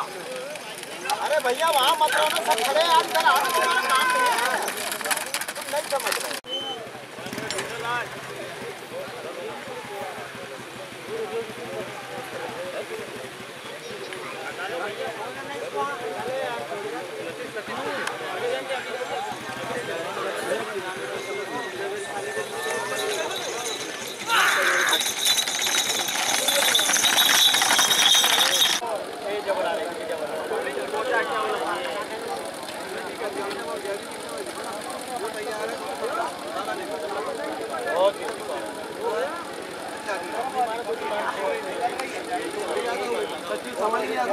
अरे भैया, वहाँ मत रहो ना सब खड़े यार इधर आओ तुम्हारा काम तुम नहीं समझ रहे। पच्चीस समझ गया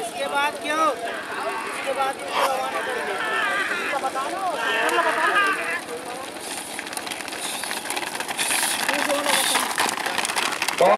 इसके बाद क्यों? इसके बाद क्यों? रवाना करेंगे बताना दान नंबर दो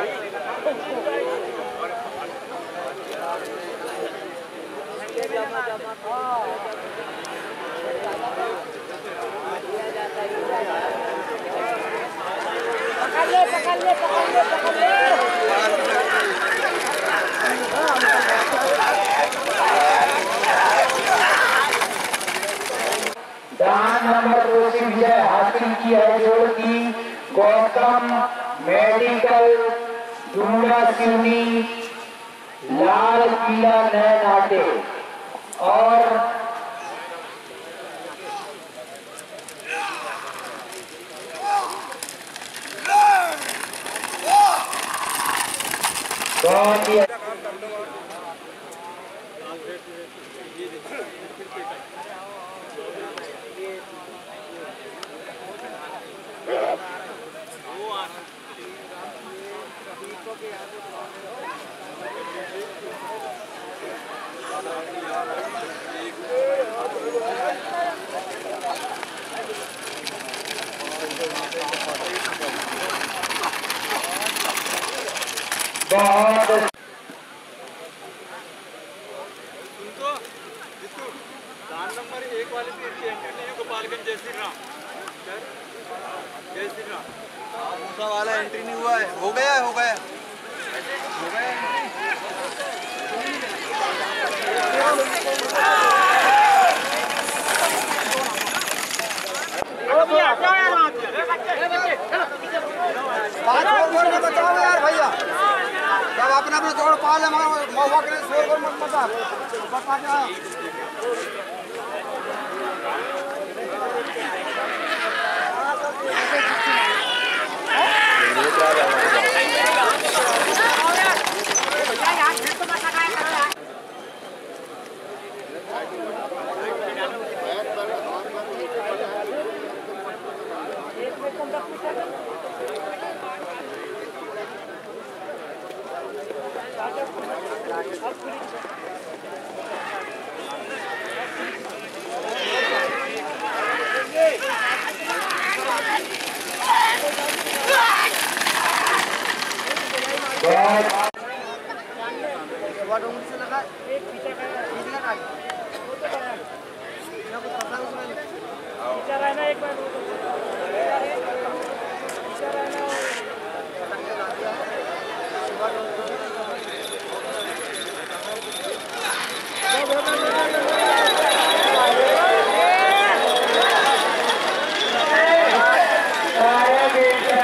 से विजय हासिल की है जो कि गौतम मेडिकल डूंगरा सिवनी लाल किला नए नाटे और बहुत ही बहुत दान नंबर एक वाले पे इसकी एंट्री नहीं है गोपालगंज जय श्री राम जय श्री राम वाला एंट्री नहीं हुआ है, हो गया है। हो गया बचाओ यार भैया जब अपने अपने जोड़ पाल जाए मगर महुआ के लिए शोर मत मचा बता जा बहुत वाट उंगली से लगा एक पीछे का पीछे का काट ना कुछ पता उसमें सारे बेटा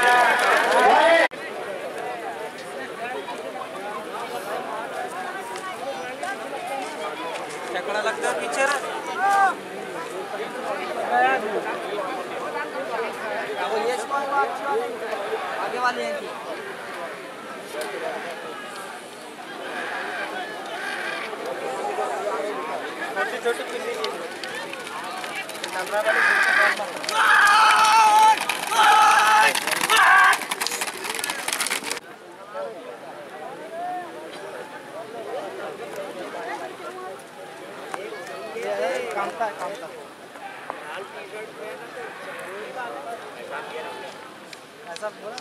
चकड़ा लगता है पीछे आगे वाले हैं छोटी की कैमरा वाली पीछे बॉल मत कामता है कामता ऐसा बोला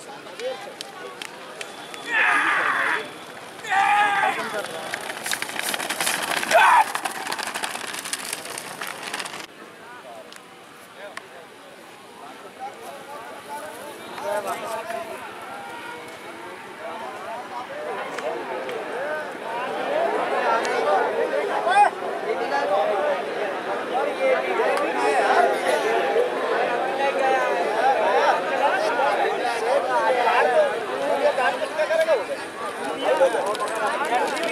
Yeah.